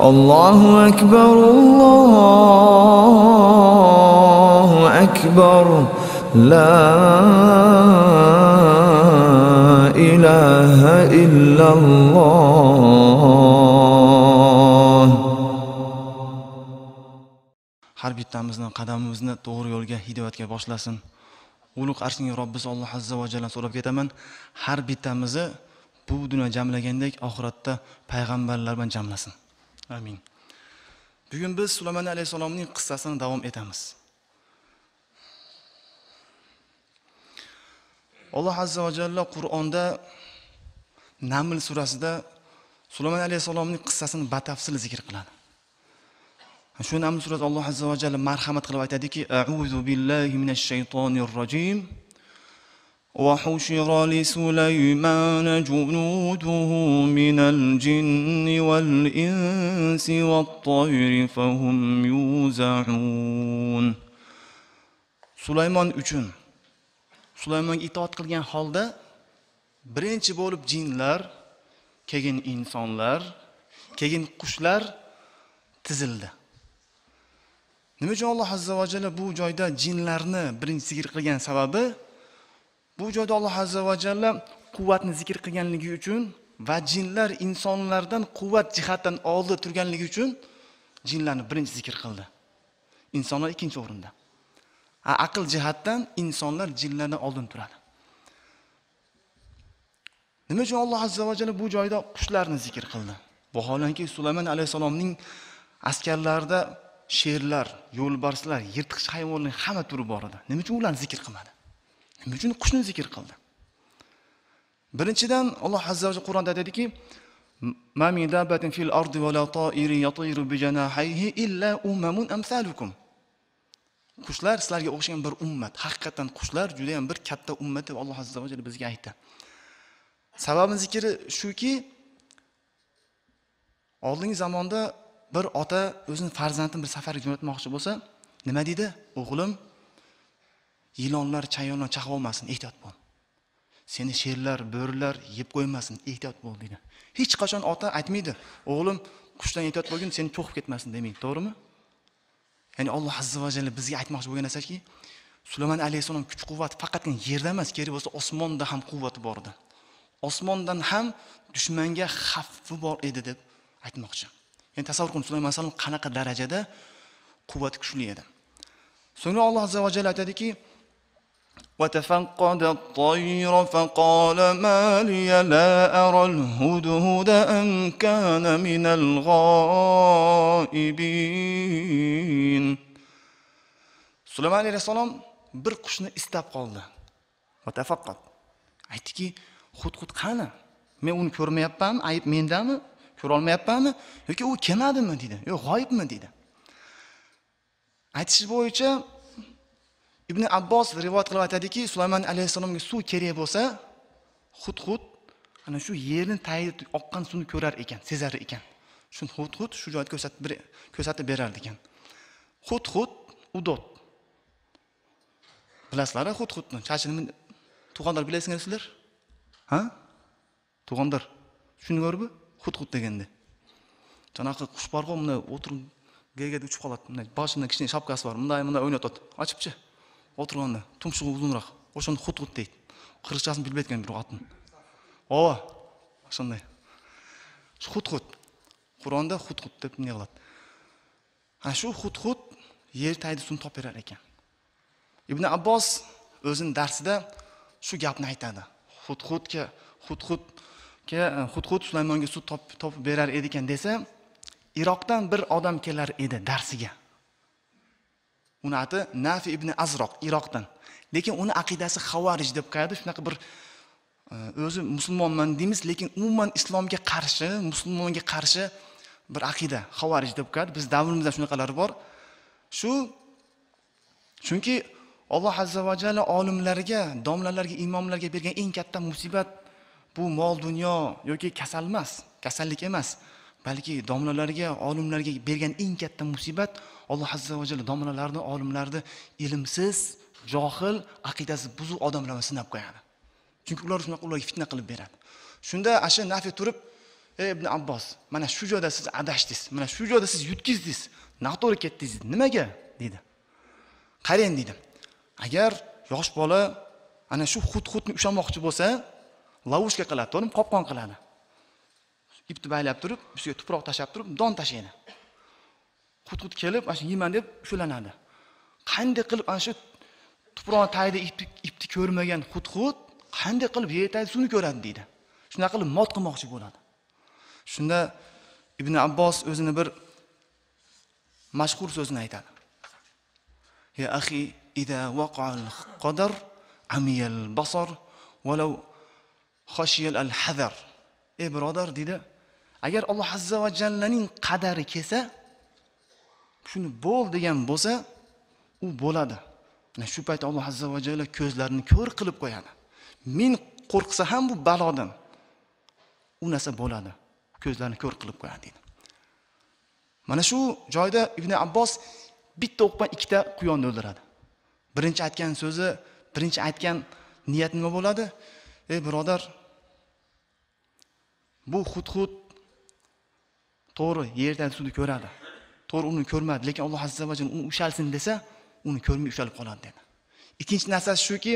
الله أكبر الله أكبر لا إله إلا الله har bittamizni qadamimizni to'g'ri yo'lga hidoyatga boshlasin ulug' arshning robbisi alloh azza va jalla so'rab ketaman har bittamizni bu dunyo jamlagandek oxiratda payg'ambarlar bilan jamlasin Amin. Bugun biz sulaymon alayhissalomning qissasini davom etamiz. Alloh azza va jalla qur'onda naml surasida sulaymon alayhissalomning qissasini batafsil zikr qiladi. Shu naml surasida alloh azza va jalla marhamat qilib aytadiki auzu billahi minash shaytonir rojim وحشر لسليمان جنوده من الجن والإنس والطير فهم يوزعون sulaymon uchun sulaymonga itoat qilgan holda birinchi bo'lib jinlar keyin insonlar keyin qushlar tizildi nima uchun alloh azza va jalla bu joyda jinlarni birinchi zikr qilgan sababi Bu joyda alloh azza va jalla quvvatni zikr qilganligi uchun va jinlar insonlardan quvvat jihatdan oldida turganligi uchun jinlarni birinchi zikr qildi. Insonlar ikkinchi o'rinda. Aql jihatdan insonlar jinlardan oldin turadi. Nima uchun alloh azza va jalla bu joyda qushlarni zikr qildi? Vaholanki sulaymon alayhissalomning askarlarida sherlar yo'lbarslar yirtqich hayvonlarning hamma turi bor edi nima uchun ularni zikr qilmadi? nima uchun qushni zikr qildi birinchidan alloh azza va jalla qur'onda aytadiki ما من دابة في الأرض ولا طائر يطير بجناحيه إلا أمم أمثالكم qushlar sizlarga o'xshagan bir ummat haqiqatdan qushlar juda yam bir katta ummat deb alloh azza va jalla bizga aytdi sababi zikri shuki oldingi zamonda bir ota o'zini farzandini bir safarga jo'natmoqchi bo'lsa nima deydi o'g'lim yilonlar chayonlar chaqolmasin ehtiyot bo'l. Seni sherlar bo'rilar yeb qo'ymasin ehtiyot bo'l deydi hech qachon ota aytmaydi o'g'lim qushdan ehtiyot bo'lgin seni cho'qib ketmasin demaydi to'g'rimi? Ya'ni alloh azza va jalla bizga aytmoqchi bo'lgan narsaki sulaymon alayhissalom kuch quvvati faqatgina yerda emas kerak bo'lsa osmonda ham quvvati bor edi. Osmondan ham dushmanga xavfi bor edi deb aytmoqchi. Ya'ni tasavvur qiling sulaymon alayhissalom qanaqa darajada quvvati kuchli edi. So'ngra alloh azza va jalla aytadiki وتفقد الطير فقال ما لي لا أرى الهدهد أم كان من الغائبين sulaymon alayhissalom bir qushni istab qoldi vatafaqqat aytdiki hud hud qani men uni ko'rmayapmanmi ayb mendami ko'rolmayapmanmi yoki u kelmadimi deydi yo'q g'oyibmi deydi aytish bo'yicha ibn abbos rivoyat qilib aytadiki sulaymon alayhissalomga suv kerak bo'lsa hud hud ana shu yerni tagida oqqan suvni ko'rar ekan sezar ekan. Shuni hud hud shu joyni ko'rsatib ko'rsatib berardi ekan. Hud hud udod bilasizlar hud hudni chachini tug'anlar bilasizlar sizlar? Ha? Tug'anlar shuni hud hud deganda. Shunaqa qush borku bunday o'tirib gagada uchib qoladi bunday boshida kichkina shapkasi bor bunday bunday o'ynatadi. Ochibchi. Uzunroq o'shani ұзынырақ ошоны deydi дейді bilmayotgan bir otni ova o'shanday shu hut hut qur'onda hut hut deb ne qiladi ana shu hut yer tagida suvni topib berar ekan ibn abbos o'zini darsida shu gapni aytadi hut hutga hut hutga sulaymonga suv topib berar edi ekan desa iroqdan bir odam kelar edi darsiga uni ati nafi ibn azroq iroqdan. Lekin uni aqidasi havarij deb qo'yadi. Shunaqa bir e, o'zi musulmonman deymiz lekin umuman islomga qarshi musulmonga qarshi bir aqida havarij deb qo'yadi. Biz davrimizda shunaqalar bor. Shu chunki alloh azza va jalla olimlarga domlalarga imomlarga bergan eng katta musibat bu mol dunyo yoki kasal emas kasallik emas. Balki domlalarga olimlarga bergan eng katta musibat alloh azza va jalla domlalarni olimlarni ilmsiz johil aqidasi buzuq odamlar bilan sinab qo'yadi. Chunki ular shunaqa ularga fitna qilib beradi. Shunda asha nafi turib ey ibn abbos mana shu joyda siz adashdingiz mana shu joyda siz yutqizdingiz noto'g'ri ketdingiz? Nimaga? deydi qarang deydi agar yosh bola ana shu hut hutni ushlamoqchi bo'lsa lavushka qiladi to'g'rimi? Qopqon qiladi. Ipni baylab turib ustiga tuproq tashlab turib don tashlaydi. Qut qut kelib ana shu yeyman deb ushlanadi qanday qilib ana shu tuproqni tagida ipni ko'rmagan hut hut qanday qilib yer tagida suvni ko'radi deydi. Shunaqa qilib mot qilmoqchi bo'ladi. Shunda ibn abbos o'zini bir mashhur so'zini aytadi. Ya axi ida waqa'al qadar amiyal basar walau khashiyal al hazar ey birodar deydi agar alloh azza va jallaning qadari kelsa shuni bo'l degan bo'lsa u bo'ladi. Mana shu payt alloh azza va jalla ko'zlarini ko'r qilib qo'yadi. Men qo'rqsa ham bu balodan. U narsa bo'ladi. Ko'zlarini ko'r qilib qo'yadi deydi. Mana shu joyda ibn abbos bitta o'q ikkita quyonni o'ldiradi. Birinchi aytgan so'zi birinchi aytgan niyat nima bo'ladi? Ey birodar bu hudhud hud to'g'ri yerdan suvni ko'radi. To'g'ri uni ko'rmadi lekin alloh azza va jalla uni ushalsin desa uni ko'rmay ushalib qoladi dedi. Ikkinchi narsasi shuki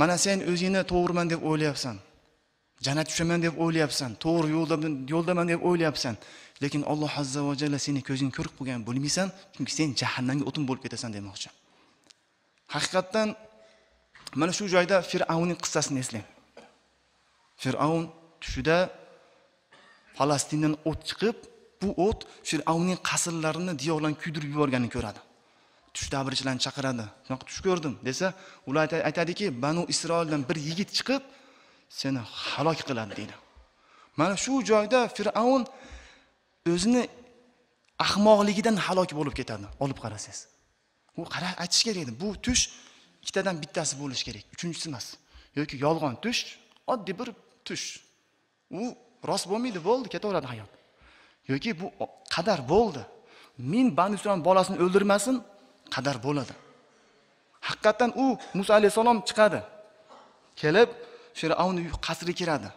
mana sen o'zingni to'g'riman deb o'ylayapsan. Jannat tushaman deb o'ylayapsan. To'g'ri yo'lda yo'ldaman deb o'ylayapsan. Lekin alloh azza va jalla seni ko'zing ko'rib qo'ygan bilmaysan chunki sen jahannamga o'tin bo'lib ketasan demoqchi. Haqiqatdan mana shu joyda fir'avnning qissasini eslang fir'avn tushida falastindan o't chiqib bu o't fir'avnning qasrlarini diyorlarni kuydirib yuborganini ko'radi. Tushda tabirchilarni chaqiradi. Shunaqa tush ko'rdim desa ular aytadiki banu isroildan bir yigit chiqib seni halok qiladi deydi. Mana shu joyda fir'avn o'zini ahmoqligidan halok bo'lib ketadi. Olib qarasangiz. U qara aytish kerak edi bu tush ikkitadan bittasi bo'lishi kerak. Uchinchisi emas yoki yolg'on tush oddiy bir tush. U rost bo'lmaydi bo'ldi ketaveradi hayot. Yoki bu qadar bo'ldi. Men bani isroil bolasini o'ldirmasin qadar bo'ladi. Haqiqatdan u muso alayhissalom chiqadi. Kelib fir'avnni qasriga kiradi.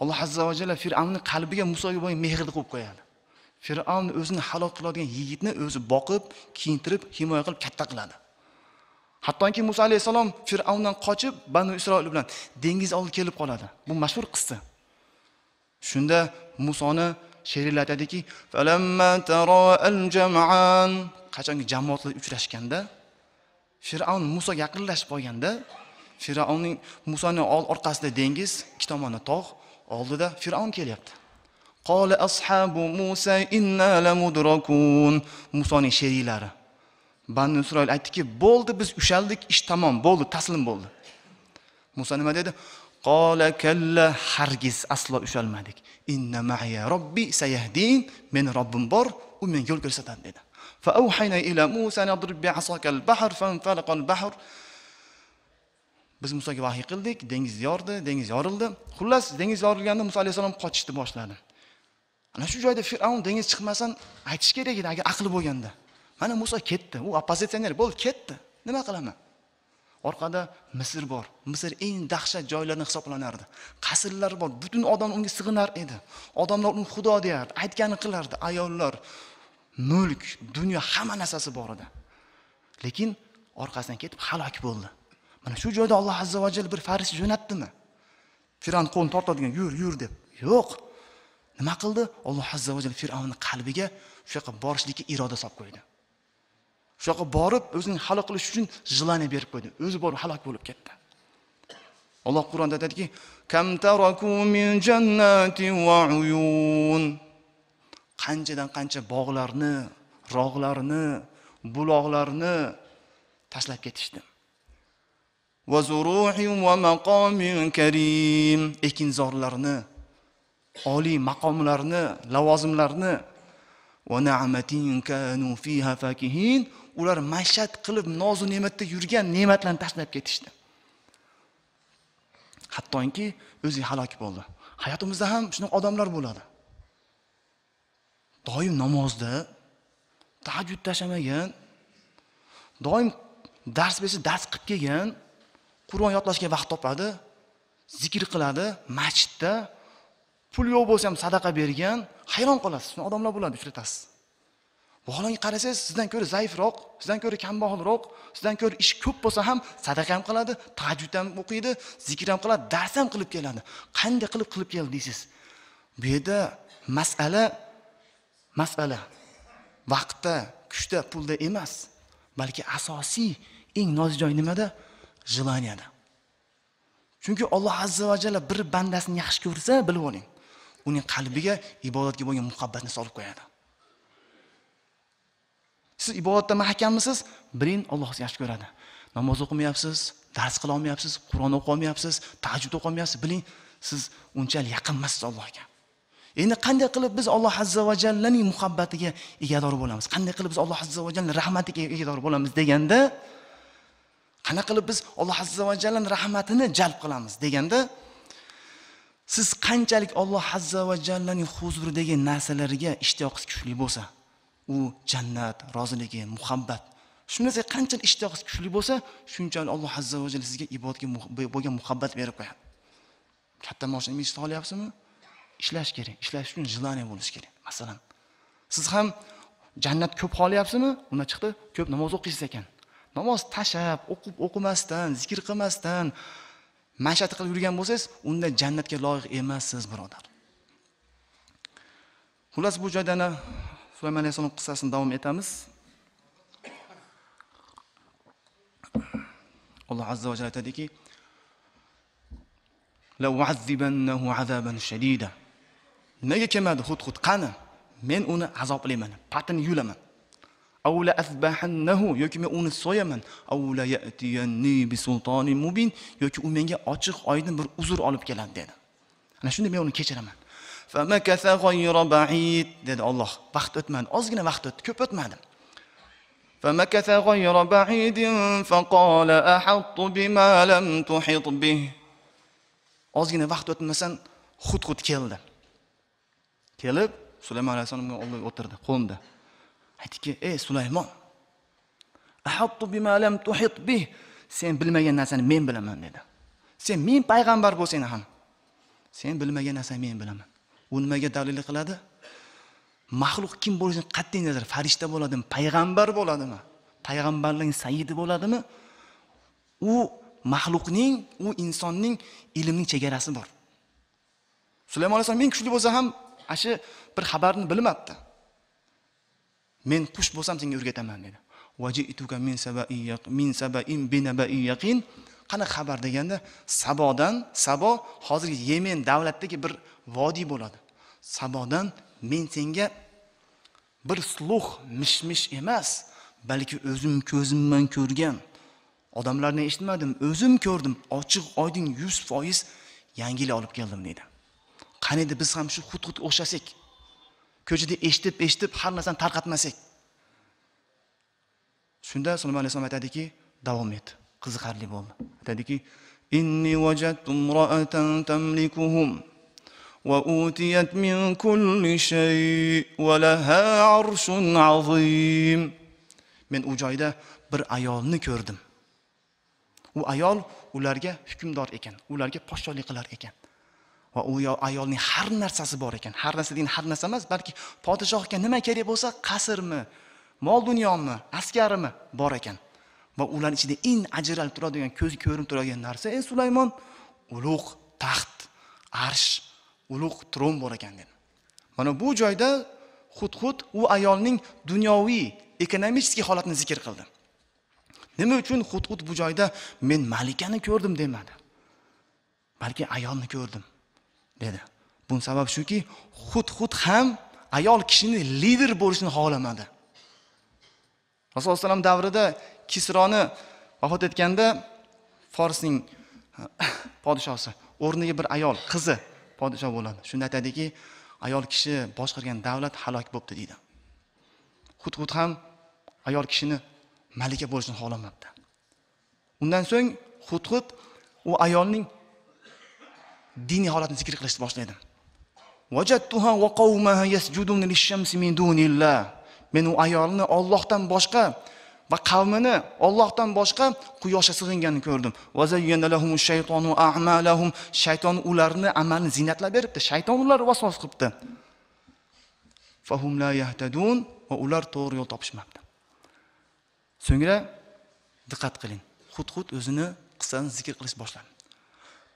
Alloh azza va jalla fir'avnni qalbiga musoga bo'lgan mehrni qo'yib qo'yadi. Fir'avn o'zini halok qiladigan yigitni o'zi boqib kiyintirib himoya qilib katta qiladi. Hattoki muso alayhissalom fir'avndan qochib banu isroil bilan dengiz oldiga kelib qoladi. Bu mashhur qissa. Shunda musoni she'rlar aytadiki qachonki jamoatlar uchrashganda fir'avn musoga yaqinlashib qolganda fir'avnning musoni orqasida dengiz ikki tomonda tog' oldida fir'avn kelyapti. Qola ashabu musa inna lamudrakun musoning sheriklari banu isroil aytdiki bo'ldi biz ushaldik ish tamom bo'ldi taslim bo'ldi. Muso nima dedi? qola kalla hargiz aslo ushalmadik inna ma'ya robbi sayahdin meni robbim bor u menga yo'l ko'rsatadi dedi فأوحينا إلى موسى أن اضرب بعصاك البحر فانفلق البحر biz musoga vahiy qildik dengiz yordi dengiz yorildi xullas dengiz yorilganda muso alayhissalom qochishni boshladi ana shu joyda fir'avn dengiz chiqmasin aytish kerak edi agar aqli bo'lganda mana muso ketdi u oppozitsioner bo'ldi ketdi nima qilaman Orqada misr bor. Misr eng dahshat joylardan hisoblanardi. Qasrlar bor. Butun odam unga sig'inar edi. Odamlar uni xudo deyardi. Aytgani qilardi ayollar mulk dunyo hamma narsasi bor edi. Lekin orqasidan ketib halok bo'ldi. Mana shu joyda alloh azza va jalla bir farishta jo'natdimi? Fir'avn qo'lini tortadigan yur yur deb. Yo'q. Nima qildi? Alloh azza va jalla fir'avnni qalbiga shu yoqqa borishlikka iroda solib qo'ydi. Shu yoqqa borib o'zini halok qilish uchun желание berib qo'ydi. O'zi borib halok bo'lib ketdi. Alloh qur'onda aytadiki kam taraku min jannatin va uyun. Qanchadan qancha bog'larni rog'larni buloqlarni tashlab ketishdi. Va va maqomin karim. Ekinzorlarni oliy maqomlarni lavozimlarni va na'matin kanu fiha fakihin. Ular mashat qilib nozu ne'matda yurgan ne'matlarni tashlab ketishdi. Hattoki o'zi halok bo'ldi. Hayotimizda ham shunaqa odamlar bo'ladi. Doim namozda tahajjud tashlamagan doim dars bersa dars qilib kelgan qur'on yodlashga vaqt topadi zikr qiladi masjidda pul yo'q bo'lsa ham sadaqa bergan hayron qolasiz. Shunaqa odamlar bo'ladi uchratasiz. Vaholanki qarasangiz sizdan ko'ra zaifroq sizdan ko'ra kambag'alroq sizdan ko'ra ish ko'p bo'lsa ham sadaqa ham qiladi tajvid ham o'qiydi zikr ham qiladi dars ham qilib keladi. Qanday qilib qilib keldi deysiz? Bu yerda masala masala vaqtda kuchda pulda emas balki asosiy eng nozik joy nimada? Jilaniyada chunki alloh azza va jalla bir bandasini yaxshi ko'rsa bilib oling uning qalbiga ibodatga bo'lgan muhabbatni solib qo'yadi. Siz ibodatda mahkammisiz biling Alloh sizni yaxshi ko'radi. Namoz o'qimayapsiz dars qila olmayapsiz qur'on o'qiy olmayapsiz tahajjud o'qiy olmayapsiz. Biling siz unchalik yaqin emassiz allohga. Endi qanday qilib biz alloh azza va jallaning muhabbatiga egador bo'lamiz? Qanday qilib biz alloh azza va jalla rahmatiga egador bo'lamiz deganda qanaqa qilib biz alloh azza va jallani rahmatini jalb qilamiz deganda siz qanchalik alloh azza va jallaning huzuridagi narsalarga ishtiyoqingiz kuchli bo'lsa u jannat roziligi muhabbat. Shu narsaga qanchalik ishtiyoqingiz kuchli bo'lsa shunchalik alloh azza va jalla sizga ibodatga bo'lgan muhabbat berib qo'yadi. Katta moshina minishni xohlayapsizmi ishlash kerak ishlash uchun желание bo'lishi kerak. Masalan siz ham jannat ko'p xohlayapsizmi undan chiqdi ko'p namoz o'qiysiz ekan. Namoz tashlab o'qib o'qimasdan zikr qilmasdan mashat qilib yurgan bo'lsangiz unda jannatga loyiq emassiz birodar. Xullas bu joydan sulaymon alayhissalom qissasini davom etamiz. Alloh azza va jalla aytadiki nimaga kelmadi hud? Hud qani? Men uni azoblayman patini yulaman. Avla azbahannahu yoki men uni so'yaman. Avla yatiyanni bisultonin mubin yoki u menga ochiq oydin bir uzr olib keladi dedi. Ana shunda men uni kechiraman. dedi Alloh vaqt o'tmadi ozgina vaqt o'tdi ko'p o'tmadi فمكث غير بعيد فقال أحط بما لم تحط به ozgina vaqt o'tmasan hud hud keldi kelib sulaymon alayhissalomga oldiga o'tirdi qo'ndi aytdiki ey sulaymon sen bilmagan narsani men bilaman dedi sen men payg'ambar bo'lsang ham sen bilmagan narsani men bilaman U nimaga dalil qiladi. Maxluq kim bo'lishidan qat'iy nazar. Farishta bo'ladimi? Payg'ambar bo'ladimi? Payg'ambarlarning sayidi bo'ladimi? U maxluqning u insonning ilmning chegarasi bor. Sulaymon alayhissalom men kuchli bo'lsa ham ana shu bir xabarni bilmabdi. Men qush bo'lsam senga o'rgataman dedi. Min sabain qanaqa xabar deganda sabodan sabo hozirgi yemen davlatdagi bir vodiy bo'ladi. Sabodan men senga bir sluh mish mish emas balki o'zim ko'zim bilan ko'rgan odamlardan eshitmadim o'zim ko'rdim ochiq oydin yuz foiz yangilik olib keldim deydi. Qani edi biz ham shu xuddi xud o'xshasak ko'chada eshitib eshitib har narsani tarqatmasak. Shunda sulaymon alayhissalom aytadiki davom et. qiziqarli bo'ldi. Aytadiki inni vajadtu imra'atan tamlikuhum va utiyat min kulli shay va laha arshun azim. Men u joyda bir ayolni ko'rdim. U ayol ularga hukmdor ekan ularga podshohlik qilar ekan. Va u ayolning har narsasi bor ekan. Har narsa degan har narsa emas balki podshohga nima kerak bo'lsa qasrmi mol dunyomi askarimi bor ekan. Va ular ichida eng ajralib turadigan ko'z ko'rinib turadigan narsa ey sulaymon ulug' taxt arsh ulug' tron bor ekan dedi. Mana bu joyda hudhud u ayolning dunyoviy ekonomический holatini zikr qildi. Nima uchun hudhud bu joyda men malikani ko'rdim? demadi. Balki ayolni ko'rdim dedi. Buning sababi shuki hudhud ham ayol kishini lider bo'lishini xohlamadi. Rasululloh alayhi davrida kisroni vafot etganda forsning podshosi o'rniga bir ayol qizi podshoh bo'ladi. Shunda aytadiki ayol kishi boshqargan davlat halok bo'libdi deydi. Hudhud ham ayol kishini malika bo'lishini xohlamabdi undan so'ng hudhud u ayolning diniy holatini zikr qilishni boshlaydi. Men u ayolni ollohdan boshqa va qavmini Allohdan boshqa quyoshga sig'inganini ko'rdim. Va zayyana lahumush shaytonu a'malahum. Shayton ularni amalni zinatlab beribdi. Shayton ularni vasvas qilibdi. Fahum la yahtadun va ular to'g'ri yo'l topishmabdi. So'ngra diqqat qiling. Xud-xud o'zini qissani zikr qilish boshladi.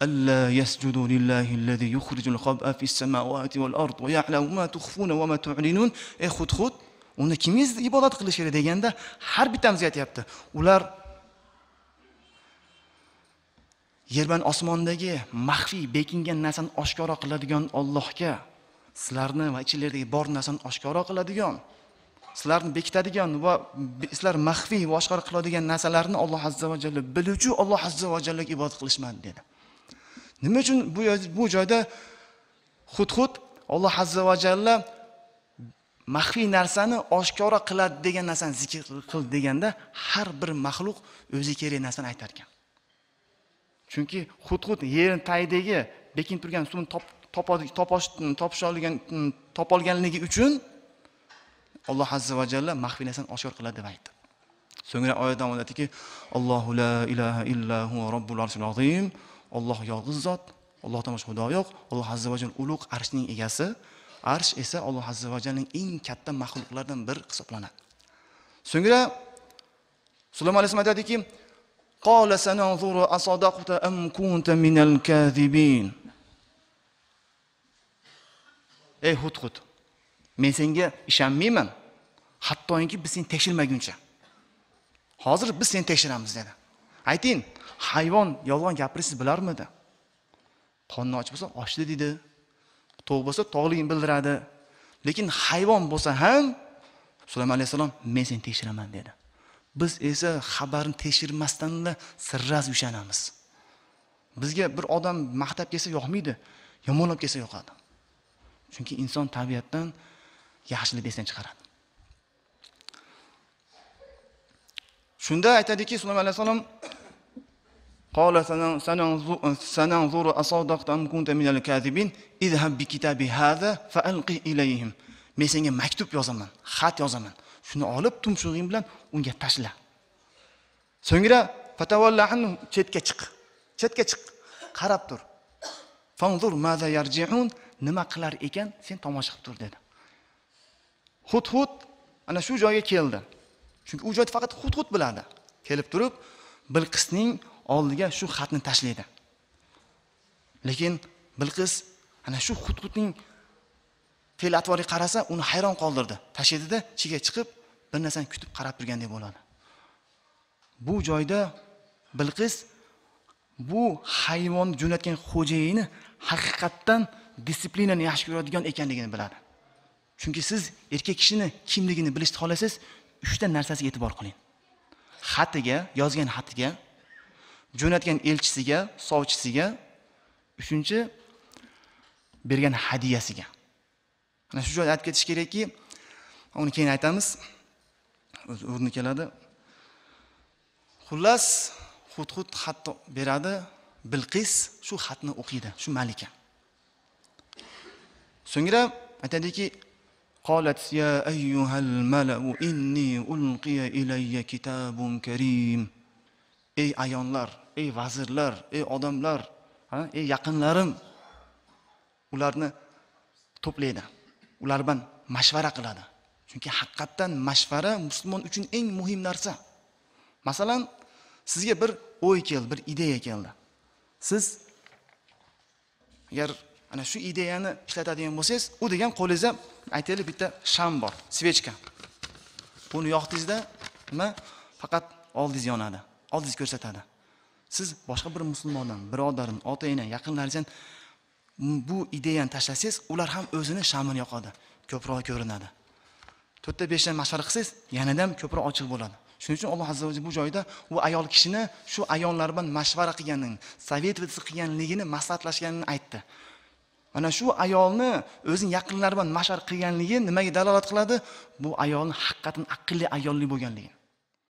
ألا يسجدوا لله الذي يخرج الخبأ في السماوات والأرض ويعلم ما تخفون وما تعلنون ey xud xud unda kimingiz ibodat qilish kerak deganda har bittamizga aytyapti. Ular yer bilan osmondagi maxfiy bekingan narsani oshkora qiladigan Allohga sizlarni va ichinglardagi bor narsani oshkora qiladigan sizlarni bekitadigan va sizlar maxfiy va oshkora qiladigan narsalarni Alloh azza va jalla biluvchi Alloh azza va jallaga ibodat qilishmadi dedi. Nima uchun bu bu joyda xud Alloh azza va jalla maxfiy narsani oshkora qiladi degan narsani zikr qil deganda har bir maxluq o'zi kerak narsani aytar ekan. Chunki xud xud yerni tagidagi bekin turgan suvni topish mm, topolganligi uchun alloh azza va jalla maxfiy narsani oshkor qiladi deb aytdi. So'ngra oyat davom etadiki allohu la ilaha illa huva robbul arshil azim. Olloh yolg'iz zot ollohdan boshqa xudo yo'q. Alloh azza va jalla ulug' arshning egasi. arsh esa alloh azza va jallaning eng katta maxluqlardan biri hisoblanadi so'ngra sulaymon alayhissalom aytadiki قال سننظر أصدقت أم كنت من الكاذبين ey hud hud men senga ishonmayman hattoki biz seni tekshirmaguncha hozir biz seni tekshiramiz dedi ayting hayvon yolg'on gapirishni bilarmidi qonni och bo'lsa ochdi deydi to'q bo'lsa tog'ligini bildiradi. Lekin hayvon bo'lsa ham sulaymon alayhissalom men seni tekshiraman dedi. Biz esa xabarni tekshirmasdanla sirras ushlanamiz bizga bir odam maqtab kelsa yoqmaydi yomonlab kelsa yoqadi. Chunki inson tabiatdan yaxshilikni esdan chiqaradi. Shunda aytadiki sulaymon alayhissalom قال سننظر أصدقت أم كنت من الكاذبين اذهب بكتابي هذا فألقه إليهم men senga maktub yozaman xat yozaman shuni olib tumshug'ing bilan unga tashla so'ngra fatavallahnu chetga chiq chetga chiq qarab tur fanzur maza yarjiun nima qilar ekan sen tomosha qilib tur dedi hud hud ana shu joyga keldi chunki u joyni faqat hud hud biladi kelib turib bilqisning oldiga shu xatni tashlaydi. Lekin bilqis ana shu hudhudning fe'l atvoriga qarasa uni hayron qoldirdi. Tashlaydida ichiga chiqib bir narsani kutib qarab turgandek bo'ladi. Bu joyda bilqis bu hayvonni jo'natgan xo'jayini haqiqatdan disiplinani yaxshi ko'radigan ekanligini biladi. Chunki siz erkak kishini kimligini bilishni xohlasangiz uchta narsasiga e'tibor qiling. Xatiga yozgan xatiga jo'natgan elchisiga sovchisiga uchinchi bergan hadiyasiga. Ana shu joyda aytib ketish kerakki uni keyin aytamiz. O'zi o'rni keladi. Xullas hudhud xat beradi bilqis shu xatni o'qiydi shu malika. So'ngra aytadiki قالت ya ayyuhal malau inni ulqiya ilayya kitabun karim. Ey ayonlar ey vazirlar ey odamlar ey yaqinlarim ularni to'playdi. Ular bilan mashvara qiladi. Chunki haqiqatdan mashvara musulmon uchun eng muhim narsa. Masalan sizga bir o'y keldi bir ideya keldi. Siz agar ana shu ideyani ishlatadigan bo'lsangiz u degan qo'lingizda aytaylik bitta sham bor svechka. Buni yoqdingizda nima? Faqat oldingiz yonadi. Ojiz ko'rsatadi. Siz boshqa bir musulmondan birodarim ota ena yaqinlaringizdan bu ideyani tashlasangiz ular ham o'zini shamini yoqadi. Ko'proq ko'rinadi. To'rtta beshta mashvara qilsangiz yanada ham ko'proq ochiq bo'ladi. Shuning uchun alloh azza va bu joyda u ayol kishini shu ayollar bilan mashvara qilganini sovetоваться qilganligini maslahatlashganini aytdi. Mana shu ayolni o'zini yaqinlari bilan mashvara qilganligi nimaga dalolat qiladi? Bu ayolni haqiqatan aqlli ayollik bo'lganligini.